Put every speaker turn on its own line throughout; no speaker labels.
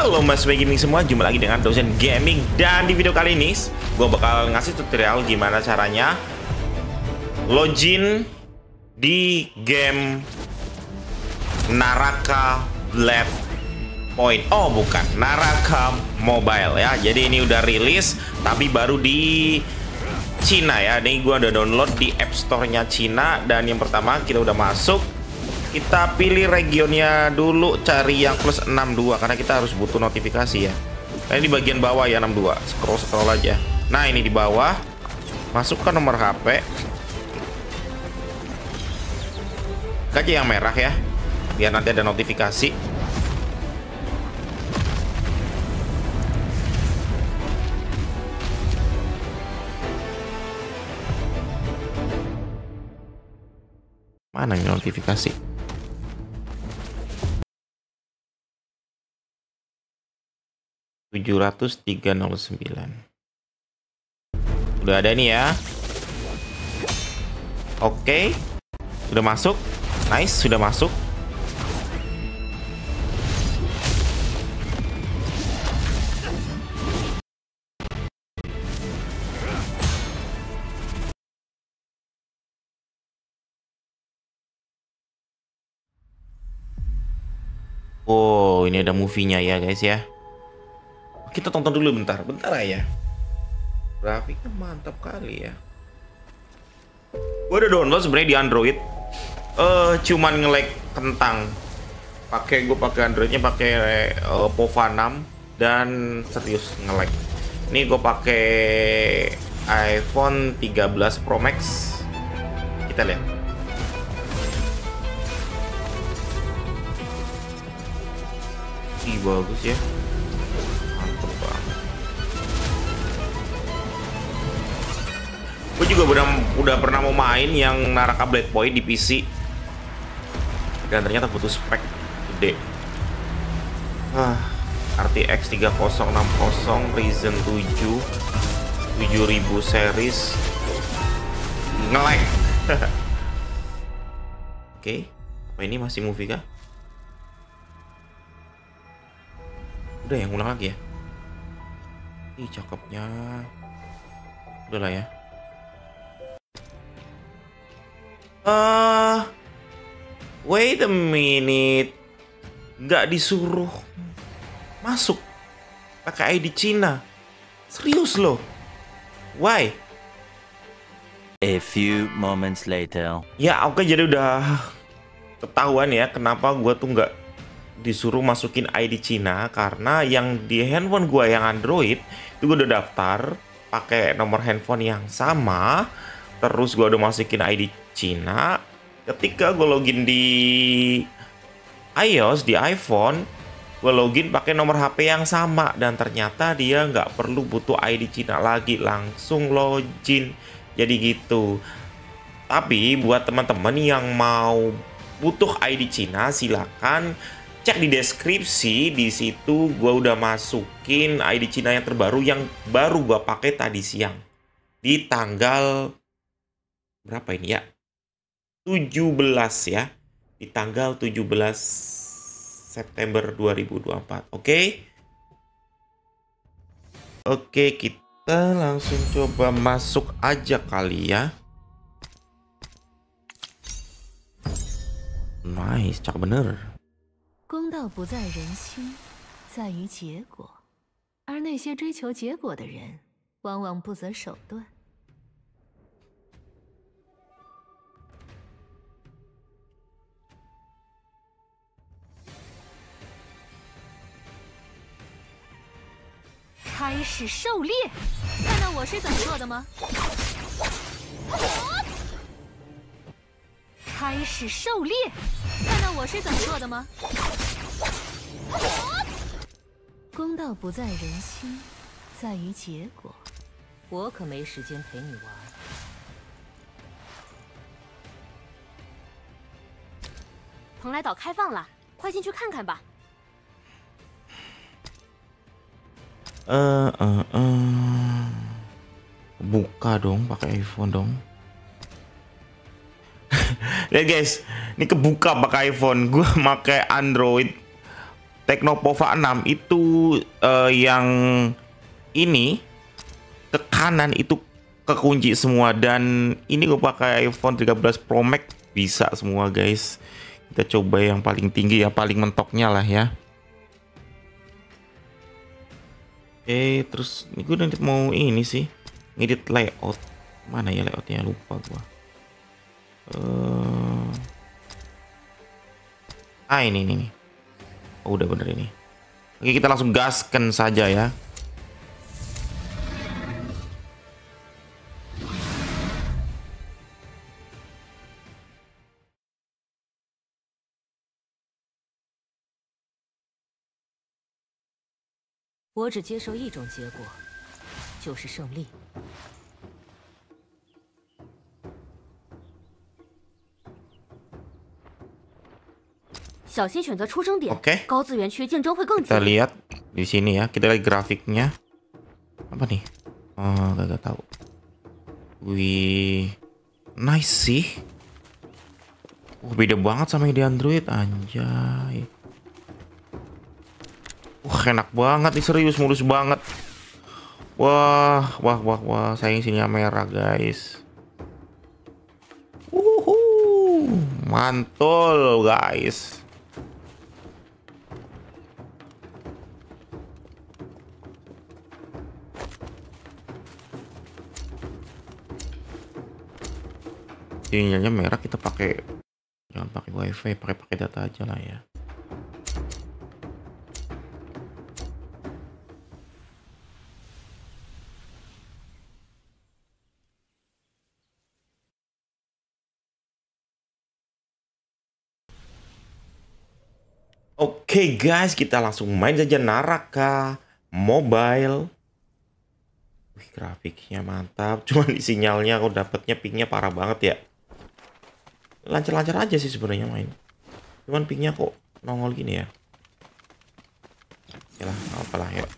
Halo Mas Gaming semua, jumpa lagi dengan Dosen Gaming. Dan di video kali ini, gue bakal ngasih tutorial gimana caranya Login di game Naraka Blade Point. Oh bukan, Naraka Mobile ya. Jadi ini udah rilis, tapi baru di Cina ya. Ini gue udah download di App Store-nya Cina. Dan yang pertama kita udah masuk kita pilih regionnya dulu cari yang plus 62 karena kita harus butuh notifikasi ya. Nah, ini di bagian bawah ya 62 scroll scroll aja. Nah ini di bawah. Masukkan nomor HP aja yang merah ya biar nanti ada notifikasi. Mana ini notifikasi 70309 udah ada nih ya. Oke. Sudah masuk. Nice sudah masuk. Oh, ini ada movie-nya ya, guys ya. Kita tonton dulu bentar, bentar ya. Grafiknya mantap kali ya. Gue udah download sebenarnya di Android. Eh, uh, cuman nge-lag kentang. Pakai gue pakai Androidnya pakai uh, Pova 6 dan serius nge-lag. Ini gue pakai iPhone 13 Pro Max. Kita lihat. Ih, bagus ya. Gue juga udah, udah pernah mau main yang Naraka Blade Point di PC. Dan ternyata butuh spek gede. Ah, RTX 3060 Ryzen 7 7000 series ngelag. Oke, okay. apa ini masih movie kah? Udah yang ulang lagi ya. Ih, cakepnya. Udah lah ya. Uh, wait a minute. Nggak disuruh masuk pakai ID Cina. Serius loh. Why?
A few moments later.
Ya oke okay, jadi udah ketahuan ya kenapa gue tuh nggak disuruh masukin ID Cina karena yang di handphone gue yang Android itu gue udah daftar pakai nomor handphone yang sama terus gue udah masukin ID Cina ketika gue login di iOS di iPhone gue login pakai nomor HP yang sama dan ternyata dia nggak perlu butuh ID Cina lagi langsung login. Jadi gitu. Tapi buat teman-teman yang mau butuh ID Cina silakan cek di deskripsi. Di situ gue udah masukin ID Cina yang terbaru yang baru gue pakai tadi siang. Di tanggal berapa ini ya 17 ya di tanggal 17 September 2024. Oke. Okay? Oke, okay, kita langsung coba masuk aja kali ya. Nice, cak bener. 公道不在人心，在于结果。而那些追求结果的人，往往不择手段。
开始狩猎，看到我是怎么做的吗？开始狩猎，看到我是怎么做的吗？公道不在人心，在于结果。我可没时间陪你玩。蓬莱岛开放了，快进去看看吧。
Uh, uh, uh. buka dong pakai iPhone dong. Lihat guys ini kebuka pakai iPhone. Gue pakai Android. Teknopova 6 itu uh, yang ini ke kanan itu kekunci semua. Dan ini gue pakai iPhone 13 Pro Max. Bisa semua guys. Kita coba yang paling tinggi ya paling mentoknya lah ya Oke terus ini gue nanti mau ini sih ngedit layout. Mana ya layoutnya? Lupa gua. Uh... ah ini ini nih oh, udah bener ini. Oke kita langsung gaskan saja ya
我只接受一种结果，就是胜利。小心选择出生点。
Oke.
高资源区竞争会更激
Kita
烈。
lihat di sini ya. Kita lihat grafiknya. Apa nih? Oh, gak tahu. Wih, nice sih. Uh, beda banget sama yang di Android, anjay. Enak banget nih serius, mulus banget. Wah, wah, wah, wah, sayang sini merah, guys. Uhuh, mantul, guys. sinyalnya merah kita pakai jangan pakai wifi pakai pakai data aja lah ya Oke guys, kita langsung main saja Naraka Mobile. Wih, grafiknya mantap. Cuman di sinyalnya aku dapatnya pingnya parah banget ya. Lancar-lancar aja sih sebenarnya main. Cuman pingnya kok nongol gini ya. Ya lah apalah ya.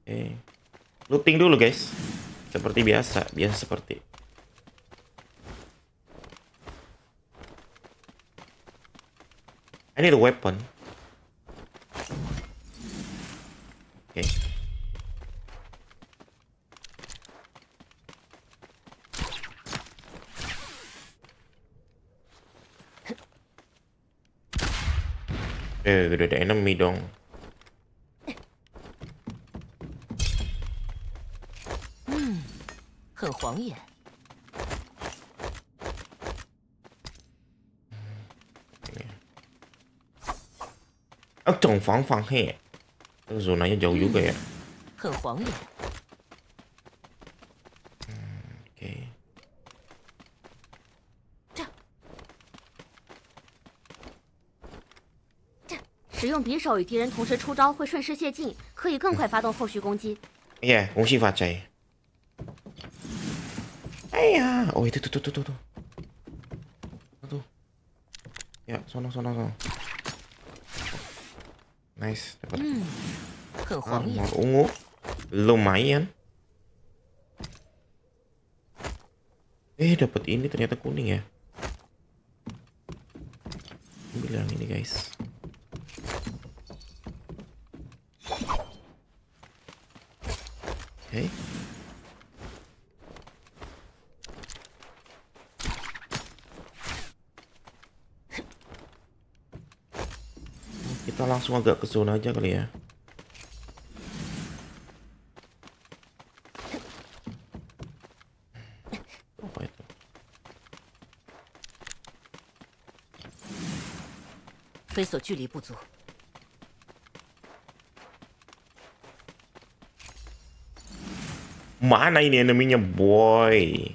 Oke looting dulu guys. Seperti biasa biasa seperti I need a weapon oke okay. Eh, udah ada enemy dong.
Hmm, 很晃眼。
啊，总防防黑，这个时候
呢要有
有鬼。很荒凉。
使用匕首与敌人同时出招会顺势泄劲，可以更快发动后续攻击。
耶呀，无心发财！哎呀，喂、哦，突突突突突突！突！呀，
算了算了算了。Nice. Dapat. Hmm.
Armor ungu. Lumayan. Eh, dapat ini ternyata kuning ya. Bilang ini, guys. Oke. Okay. kita langsung agak ke zona aja kali ya. Apa itu. Mana ini eneminya boy?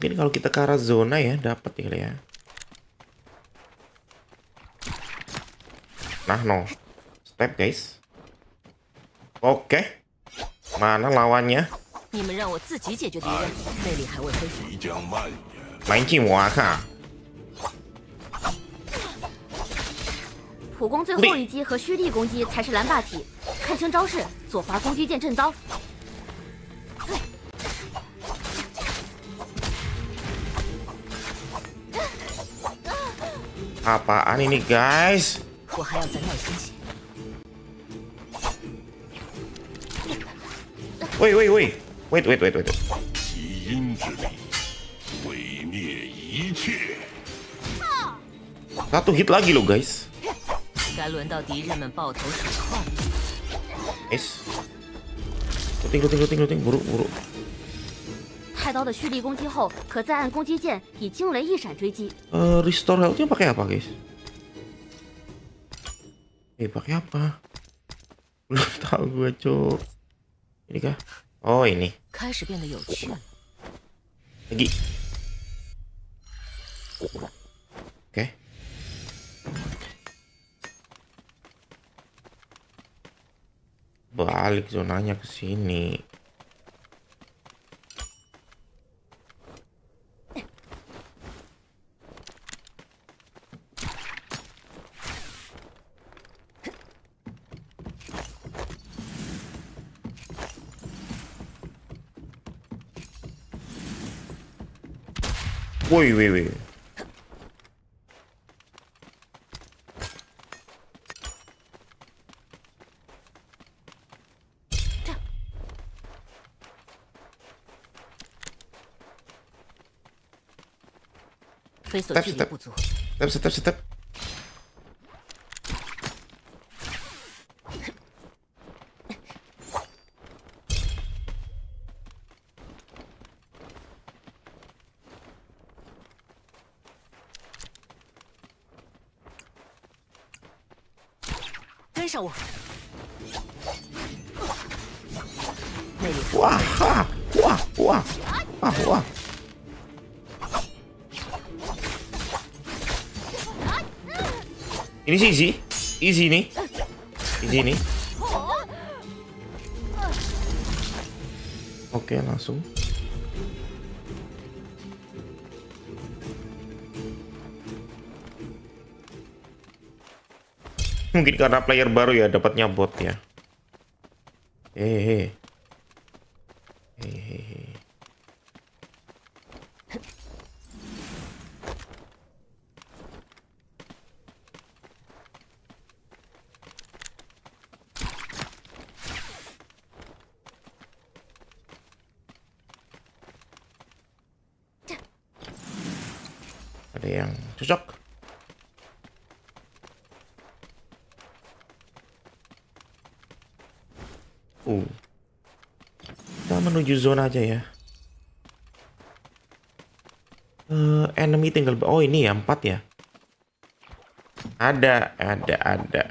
Mungkin kalau kita ke arah zona ya, dapat ya kali ya. Nah, no. Step, guys. Oke. Mana lawannya?
你们让我自己解决敌人，魅力还未恢复。
Main Cimoa kah?
普 普攻最后一击和虚力攻击才是蓝霸体。看清招式，左滑攻击键震刀。
Apaan ini guys? Woi woi woi. Wait wait wait wait. Satu hit lagi lo guys. Is. Looting looting looting looting buru buru.
太刀的蓄力攻击后，可再按攻击键以惊雷一闪追击。
Eh, restore health-nya pakai apa guys? Eh pakai apa? Belum tahu gue cok. Ini kah? Oh ini.
开始变得有趣了。
Lagi. Oke. Balik zonanya ke sini. 喂喂
喂！非所学不足。上我。魅力
Wah, ha, wah, wah, wah, wah. Ini sih easy, easy nih, easy nih. Oke, langsung. Mungkin karena player baru ya dapatnya bot ya. Hehehe. Hehehe. Ada yang cocok. Uh. Kita menuju zona aja ya. Eh, enemy tinggal oh ini ya empat ya. Ada, ada, ada.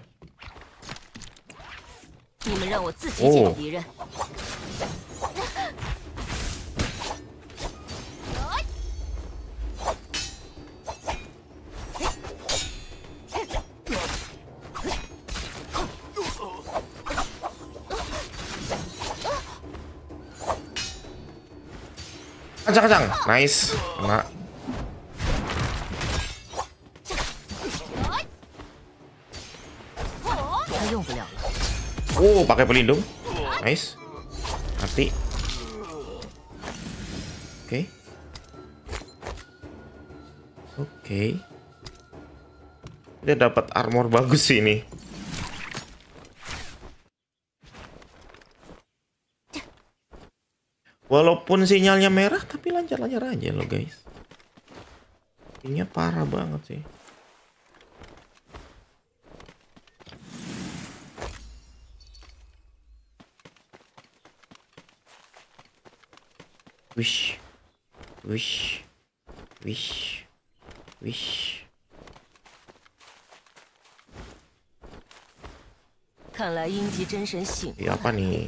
你 kencang,
kencang. Nice. Kena.
Oh,
pakai pelindung. Nice. Mati. Oke. Okay. Oke. Okay. Dia dapat armor bagus sih ini. Walaupun sinyalnya merah tapi lancar-lancar aja loh guys. Ini parah banget sih. Wish. Wish. Wish. Wish.
看来鹰级真神醒
Iya, apa nih?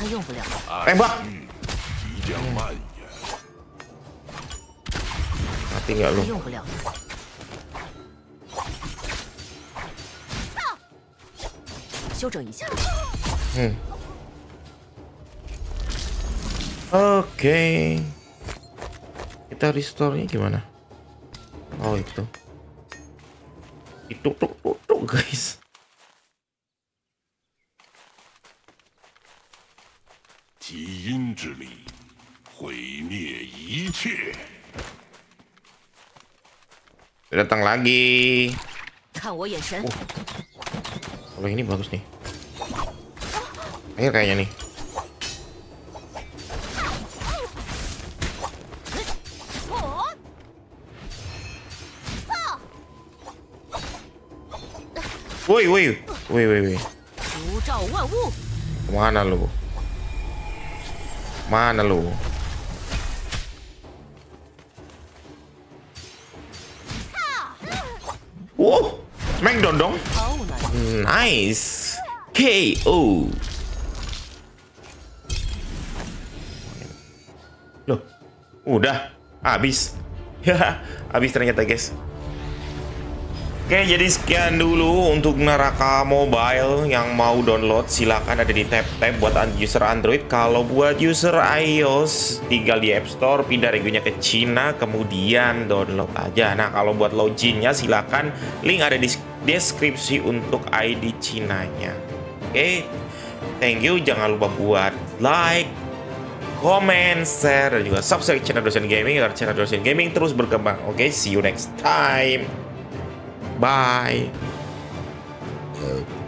他用不了。
Tembak.
即将蔓延。
Mati nggak
他
lu?
用不了。修正一下，
Hmm. Oke. Kita restore-nya gimana? Oh, itu. Itu tuh, tuh, tuh, guys.
基因之力，毁灭一切。
Datang lagi.
看我眼神，
Kalau ini bagus nih. Akhir kayaknya nih. Woi, woi, woi, woi, woi.
如照万物。
Kemana lu? Mana lu?
Oh, wow, Meng dondong.
Nice. KO. Loh, udah abis, Ya, habis ternyata, guys. Oke, jadi sekian dulu untuk Naraka Mobile yang mau download silakan ada di tab-tab buat user Android. Kalau buat user iOS tinggal di App Store, pindah regunya ke Cina, kemudian download aja. Nah, kalau buat loginnya silakan link ada di deskripsi untuk ID Cinanya. Oke, thank you. Jangan lupa buat like, comment, share, dan juga subscribe channel Dosen Gaming agar channel Dosen Gaming terus berkembang. Oke, see you next time. Bye. Uh.